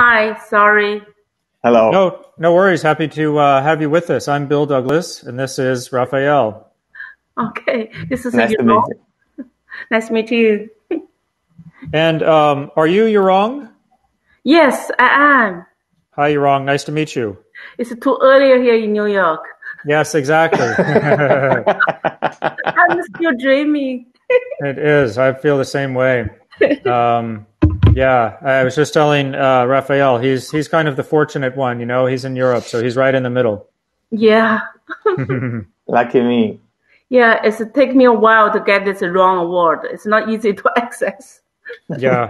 Hi, sorry. Hello. No, no worries. Happy to uh, have you with us. I'm Bill Douglass, and this is Rafael. Okay, this is Nice to meet you. Nice to meet you. And um, are you Yurong? Yes, I am. Hi, Yurong. Nice to meet you. It's too early here in New York. Yes, exactly. I'm still dreaming. it is. I feel the same way. Um, yeah, I was just telling uh, Rafael. He's he's kind of the fortunate one. You know, he's in Europe, so he's right in the middle. Yeah, Lucky me. yeah. It's take me a while to get this wrong award. It's not easy to access. yeah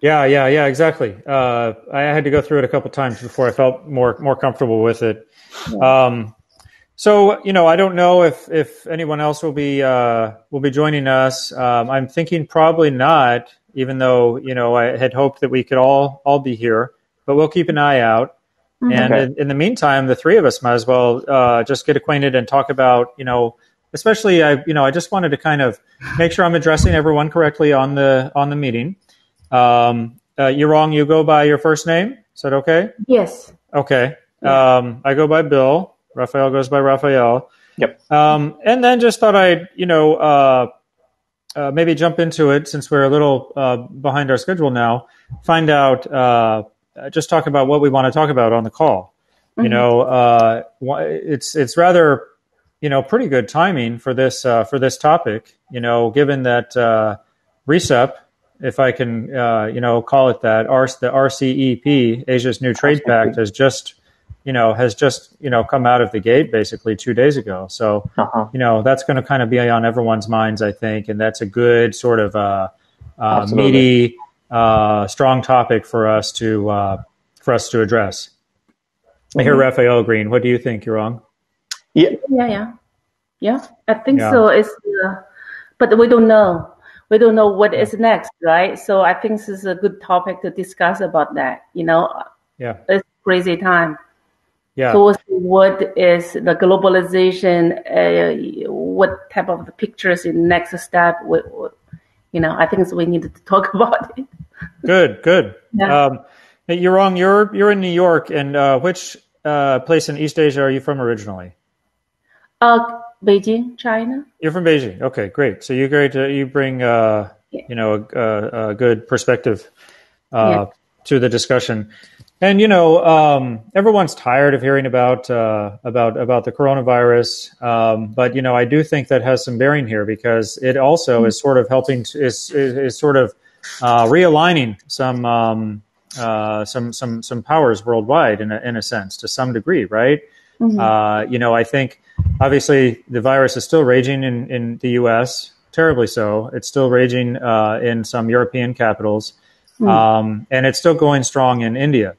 yeah yeah yeah exactly uh, i had to go through it a couple times before i felt more more comfortable with it um, so you know i don't know if if anyone else will be uh, will be joining us um, i'm thinking probably not even though you know i had hoped that we could all all be here but we'll keep an eye out. And Okay. in, in the meantime the three of us might as well uh, just get acquainted and talk about you know especially i you know i just wanted to kind of make sure i'm addressing everyone correctly on the on the meeting. Um, uh, Yurong. You go by your first name? Is that okay? Yes. okay. Um, i go by bill. Rafael goes by rafael Yep. um, and then just thought i'd you know uh, uh, maybe jump into it since we're a little uh, behind our schedule now find out uh, just talk about what we want to talk about on the call. You know uh, it's it's rather you know pretty good timing for this uh, for this topic you know given that uh, if i can uh, you know call it that R- the RCEP asia's new trade pact has just you know has just you know come out of the gate basically two days ago so Uh-huh. you know that's going to kind of be on everyone's minds i think and that's a good sort of uh, uh, Absolutely. meaty uh, strong topic for us to uh, for us to address I hear Rafael Green. What do you think? You're wrong. Yeah. Yeah, yeah, yeah. I think Yeah. so. It's, uh, but we don't know. We don't know what is next, right? So I think this is a good topic to discuss about that. You know, Yeah, it's crazy time. Yeah, So what is the globalization? Uh, what type of the pictures in next step? What, what, you know, I think we need to talk about it. good, good. Yeah. Um, Yurong. You're you're in New York, and uh, which uh, place in East Asia are you from originally? Uh, Beijing, China. You're from Beijing. Okay, great. So you great. Uh, you bring uh, Yeah. you know a, a, a good perspective uh, Yeah. to the discussion. And you know, um, everyone's tired of hearing about uh, about about the coronavirus, um, but you know, I do think that has some bearing here because it also is sort of helping to, is, is is sort of uh, realigning some um, uh, some some some powers worldwide in a, in a sense to some degree, right? Uh, you know, I think obviously the virus is still raging in, in the U.S. terribly so. It's still raging uh, in some European capitals, um, and it's still going strong in India.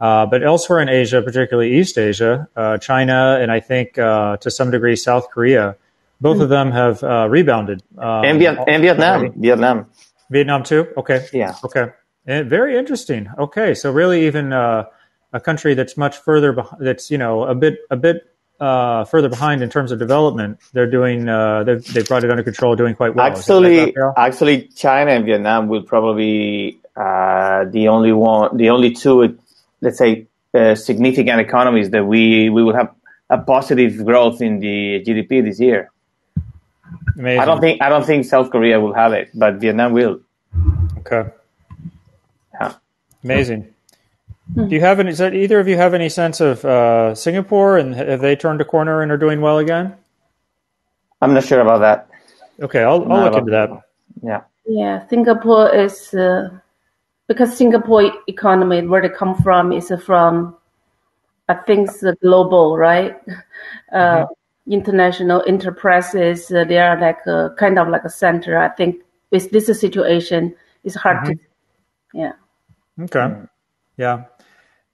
Uh, but elsewhere in Asia, particularly East Asia, uh, China, and I think uh, to some degree South Korea, both of them have uh, rebounded. Um, And, Viet- and Vietnam. Vietnam. Vietnam too. Okay. Yeah. Okay. Eh, very interesting. Okay, so really, even uh, a country that's much further, beh- that's you know a bit a bit uh, further behind in terms of development, they're doing uh, they've they brought it under control, doing quite well. Is Actually, right, actually, China and Vietnam will probably be uh, the only one, the only two, let's say, uh, significant economies that we we will have a positive growth in the GDP this year. Amazing. I don't think I don't think South Korea will have it, but Vietnam will. Okay. Yeah. Amazing. Do you have any? Does either of you have any sense of uh, Singapore and have they turned a corner and are doing well again? I'm not sure about that. Okay, I'll, I'll look into that. Yeah. Yeah, Singapore is uh, because Singapore economy where they come from is from I think uh, global, right? Uh, International enterprises uh, they are like a, kind of like a center. I think with this situation, it's hard to yeah. Okay. Yeah.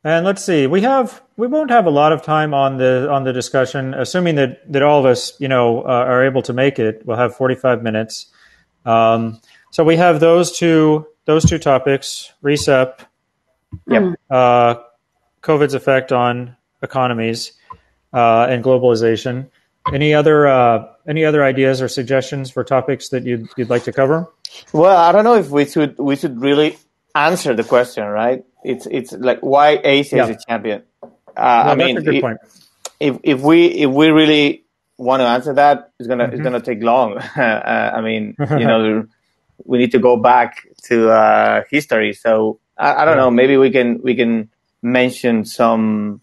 And let's see. We have we won't have a lot of time on the on the discussion, assuming that that all of us, you know, uh, are able to make it. We'll have 45 minutes. Um, so we have those two those two topics: RCEP, Yep. uh, COVID's effect on economies, uh, and globalization. Any other uh, any other ideas or suggestions for topics that you'd you'd like to cover? Well, I don't know if we should we should really answer the question, right? It's it's like why Asia Yeah. is a champion. Uh, No, I that's mean, a good if, point. if if we if we really want to answer that, it's gonna Mm-hmm. it's gonna take long. uh, I mean, you know, we need to go back to uh, history. So I, I don't know. Maybe we can we can mention some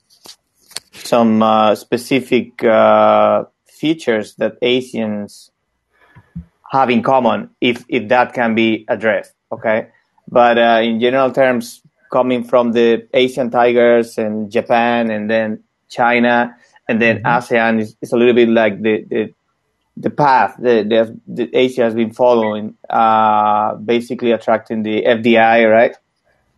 some uh, specific uh, features that Asians have in common, if if that can be addressed. Okay, but uh, in general terms, coming from the Asian tigers and Japan, and then China, and then ASEAN is, is a little bit like the the, the path that the Asia has been following, uh, basically attracting the FDI, right,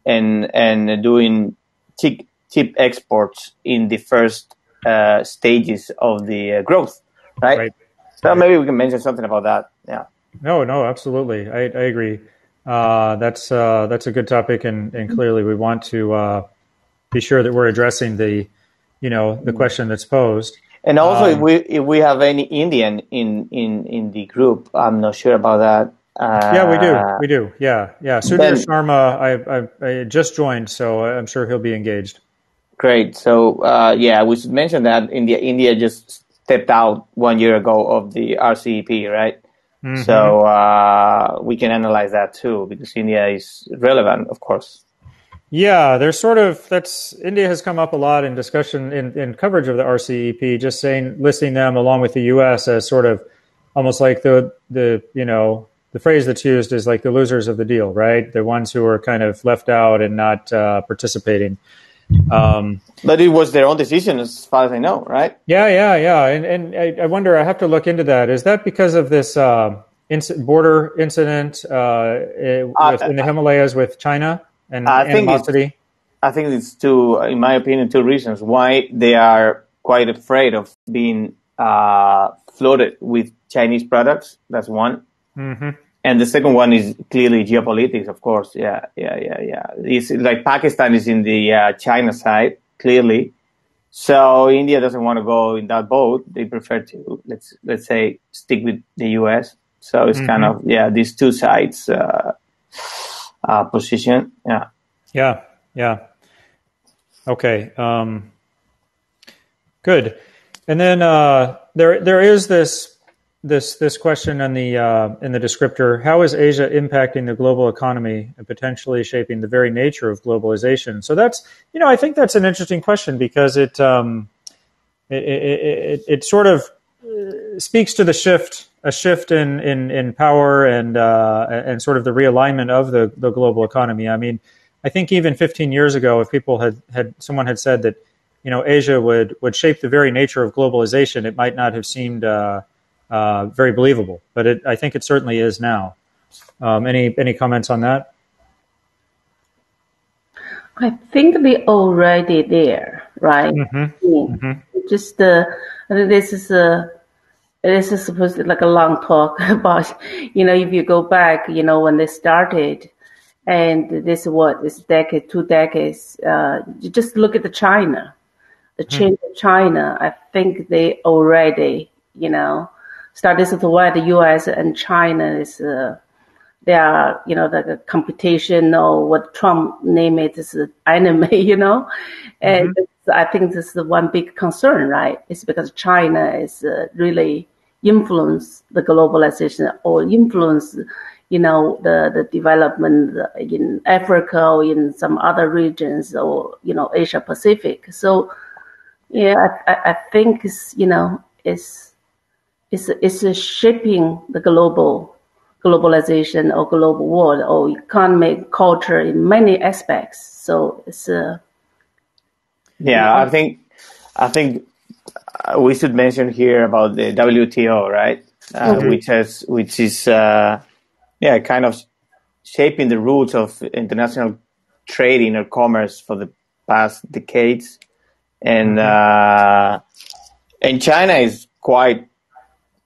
and and doing cheap cheap exports in the first uh, stages of the uh, growth, right? Right. So maybe we can mention something about that. Yeah. No, no, absolutely. I, I agree. Uh, that's uh, that's a good topic, and, and clearly we want to uh, be sure that we're addressing the, you know, the question that's posed. And also, if Um, we if we have any Indian in in in the group, I'm not sure about that. Uh, Yeah, we do. We do. Yeah, yeah. Sudhir Sharma, I, I, I just joined, so I'm sure he'll be engaged. Great. So uh, yeah, we should mention that India India just stepped out one year ago of the RCEP, right? Mm-hmm. So uh, we can analyze that too because India is relevant, of course. Yeah, there's sort of that's India has come up a lot in discussion in, in coverage of the RCEP, just saying listing them along with the U.S. as sort of almost like the the you know the phrase that's used is like the losers of the deal, right? The ones who are kind of left out and not uh, participating. Um, But it was their own decision, as far as I know, right? yeah, yeah, yeah, and and I, I wonder. I have to look into that. Is that because of this uh, inc- border incident uh, eh, with, in the Himalayas with China and I think it's- animosity? I think it's two, in my opinion, two reasons why they are quite afraid of being uh, flooded with Chinese products. That's one. hmm And the second one is clearly geopolitics, of course. Yeah, yeah, yeah, yeah. It's like Pakistan is in the uh, China side, clearly. So India doesn't want to go in that boat. They prefer to let's let's say stick with the U.S. So it's kind of yeah these two sides uh, uh, position. Yeah. Yeah, yeah. Okay. Um, good. And then uh, there there is this this this question in the uh, in the descriptor: How is Asia impacting the global economy and potentially shaping the very nature of globalization? So that's you know I think that's an interesting question because it um, it, it, it, it sort of speaks to the shift a shift in in, in power and uh, and sort of the realignment of the, the global economy. I mean, I think even 15 years ago, if people had had someone had said that you know Asia would would shape the very nature of globalization, it might not have seemed uh, uh, very believable. But it, I think it certainly is now. Um, any any comments on that? I think they already there, right? Mm-hmm. Mm. Just uh, I think this is a this is supposed to be like a long talk about you know if you go back you know when they started and this is what this decade two decades uh, you just look at the China the change of China I think they already you know started this is why the U.S. and China is uh, they are you know the, competition or what Trump name it is an enemy you know? And it's- I think this is the one big concern right? It's because China is uh, really influence the globalization or influence you know the the development in Africa or in some other regions or you know Asia Pacific. So yeah I, I, I think it's you know it's it's it's shaping the global globalization or global world or economic culture in many aspects. So it's a Yeah, I think I think uh, we should mention here about the WTO, right? Uh, Mhm. Which has which is uh, yeah kind of shaping the rules of international trading or commerce for the past decades, and uh, and China is quite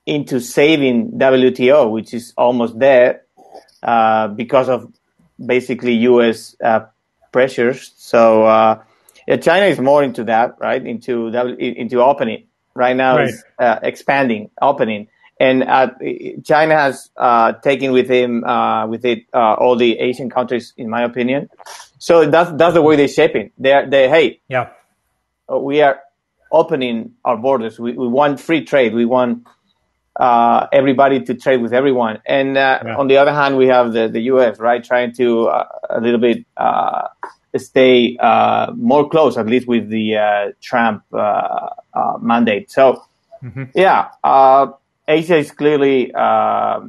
into saving WTO, which is almost there uh, because of basically U.S. Uh, pressures. So uh, China is more into that, right? Into into opening right now. Right. It's uh, expanding, opening, and uh, China has uh, taken with him uh, with it uh, all the Asian countries, in my opinion. So that's that's the way they're shaping. They they hey yeah, we are opening our borders. We we want free trade. We want uh, everybody to trade with everyone. And yeah. on the other hand, we have the the U.S. right trying to a little bit stay more close, at least with the Trump mandate. So. Mm-hmm. Yeah, Asia is clearly uh,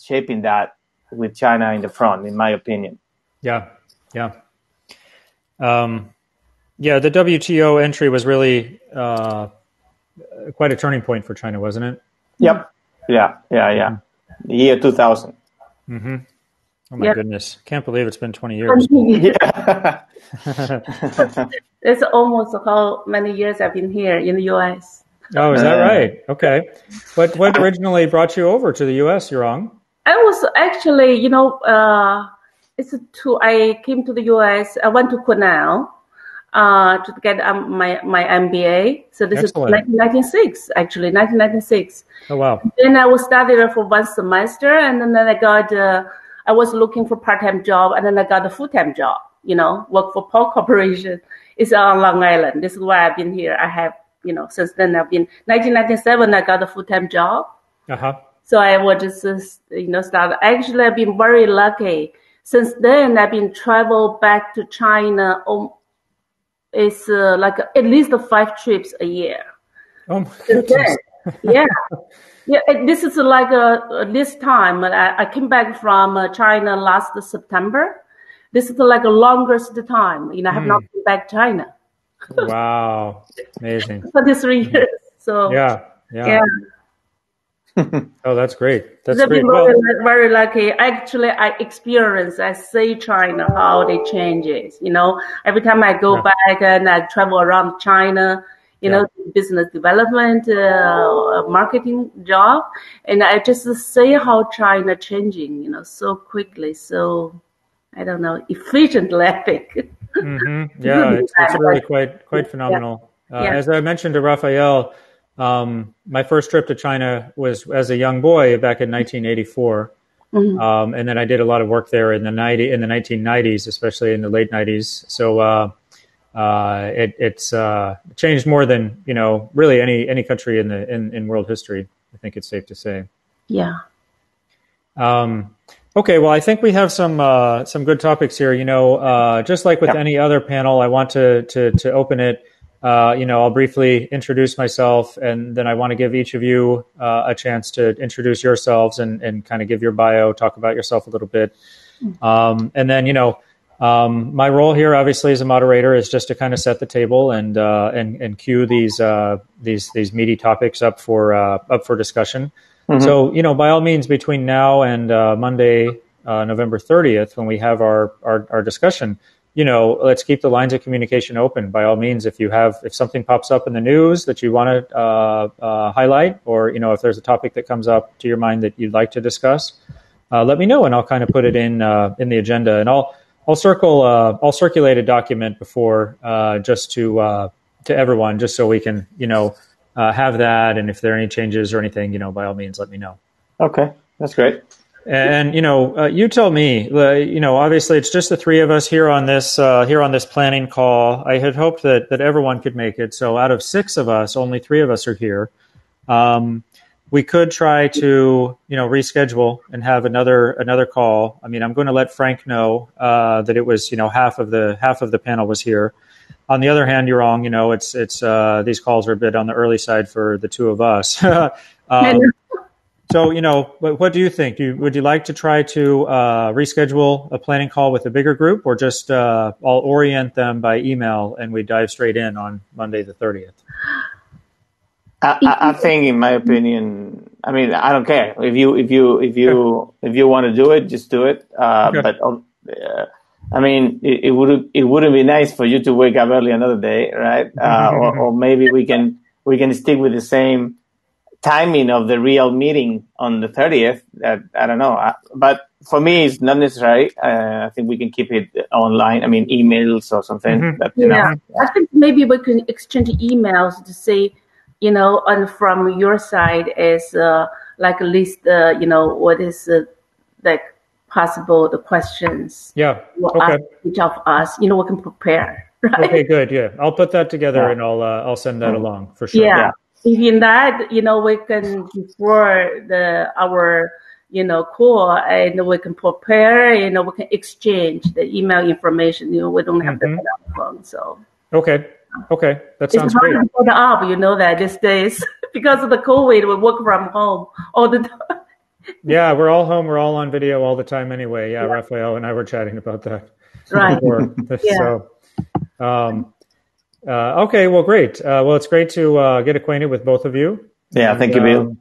shaping that with China in the front, in my opinion. Yeah, yeah, um, yeah. The WTO entry was really uh, quite a turning point for China, wasn't it? Yep. Yeah, yeah, yeah. The year two thousand. Mm-hmm. Oh my yep. goodness! Can't believe it's been twenty years. yeah. it's almost how many years I've been here in the U.S. Oh, is that right? Okay. What what originally brought you over to the U.S., Yurong? I was actually, you know, uh, it's to I came to the U.S. I went to Cornell uh, to get um, my my MBA. So this Excellent. is 1996, actually 1996. Oh wow! Then I was studying for one semester, and then, then I got uh, I was looking for part time job, and then I got a full time job. You know, work for Pall Corporation. It's on Long Island. This is why I've been here. I have you know, since then I've been 1997. I got a full time job. Uh-huh. So I was just you know start. Actually, I've been very lucky. Since then, I've been travel back to China. It's uh, like at least five trips a year. Oh my goodness. yeah. Yeah, this is like a, this time. I, I came back from uh, China last September. This is like the longest time. You know, I have mm. not been back China wow, amazing. For these three years. So yeah, yeah. yeah. oh, that's great. That's great. Well, very lucky. Actually, I experience, I see China how they changes. You know, every time I go yeah. back and I travel around China, you yeah. know, business development, uh, marketing job, and I just see how China changing. You know, so quickly. So I don't know, efficiently. I think. Mm-hmm. Yeah, it's, it's, really quite quite phenomenal. Yeah. Uh, yeah. As I mentioned to Rafael, um, my first trip to China was as a young boy back in 1984. Mm-hmm. Um, and then I did a lot of work there in the 90 in the 1990s, especially in the late 90s. So uh, uh, it, it's uh, changed more than you know really any any country in the in, in world history. I think it's safe to say. Yeah. Um, Okay, well, I think we have some uh, some good topics here. You know, uh, just like with yeah. any other panel, I want to to, to open it. Uh, you know, I'll briefly introduce myself, and then I want to give each of you uh, a chance to introduce yourselves and, and kind of give your bio, talk about yourself a little bit, mm. um, and then you know, um, my role here, obviously, as a moderator, is just to kind of set the table and uh, and and cue these uh, these these meaty topics up for up for discussion. Mm-hmm. So, you know, by all means, between now and uh, Monday, uh, November 30th, when we have our, our, our, discussion, you know, let's keep the lines of communication open. By all means, if you have, if something pops up in the news that you want to uh, uh, highlight, or, you know, if there's a topic that comes up to your mind that you'd like to discuss, uh, let me know and I'll kind of put it in, uh, in the agenda. And I'll, I'll circle, I'll circulate a document before just to, to everyone, just so we can, you know, uh, have that. And if there are any changes or anything, you know, by all means, let me know. Okay, that's great. And you know, uh, you tell me. Uh, you know, obviously, it's just the three of us here on this uh, here on this planning call. I had hoped that that everyone could make it. So, out of six of us, only three of us are here. Um, we could try to you know reschedule and have another another call. I mean, I'm going to let Frank know uh, that it was you know half of the half of the panel was here on the other hand, Yurong. You know, it's it's uh, these calls are a bit on the early side for the two of us. um, so, you know, what, what do you think? Do you, would you like to try to uh, reschedule a planning call with a bigger group, or just uh, I'll orient them by email and we dive straight in on Monday the thirtieth? I, I, think, in my opinion, I mean, I don't care if you if you if you if you want to do it, just do it. Uh, okay. But um, I mean, it, it would it wouldn't be nice for you to wake up early another day, right? Uh, or, or maybe we can we can stick with the same timing of the real meeting on the 30th. Uh, I don't know, uh, but for me, it's not necessary. Uh, I think we can keep it online. I mean, emails or something. Mm-hmm. That, yeah, know. I think maybe we can exchange emails to say you know, and from your side is uh, like at least uh, you know what is uh, like possible the questions. Yeah. We'll okay. ask each of us. You know, we can prepare. Right? Okay, good. Yeah, I'll put that together Yeah. and I'll uh, I'll send that along for sure. Yeah. In that, you know, we can before the our you know call and we can prepare. You know, we can exchange the email information. You know, we don't have Mhm. to put the phone. So Okay. Okay. That sounds it's hard great. to put up. You know that these days because of the COVID, we work from home all the time. Yeah, we're all home. We're all on video all the time anyway. Yeah, Rafael and I were chatting about that Right. before. Yeah. So, um, uh, okay. Well, great. Uh, well, it's great to uh, get acquainted with both of you. Yeah, thank you, Bill. Um,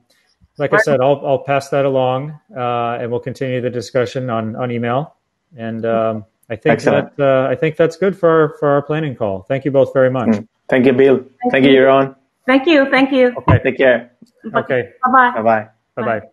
like I said, I'll I'll pass that along, uh, and we'll continue the discussion on on email. And um, I think Excellent. that uh, I think that's good for our, for our planning call. Thank you both very much. Mm. Thank you, Bill. Thank, you, you. Yurong. Thank you. Thank you. Okay. Take care. Okay. Bye bye. Bye bye. Bye bye.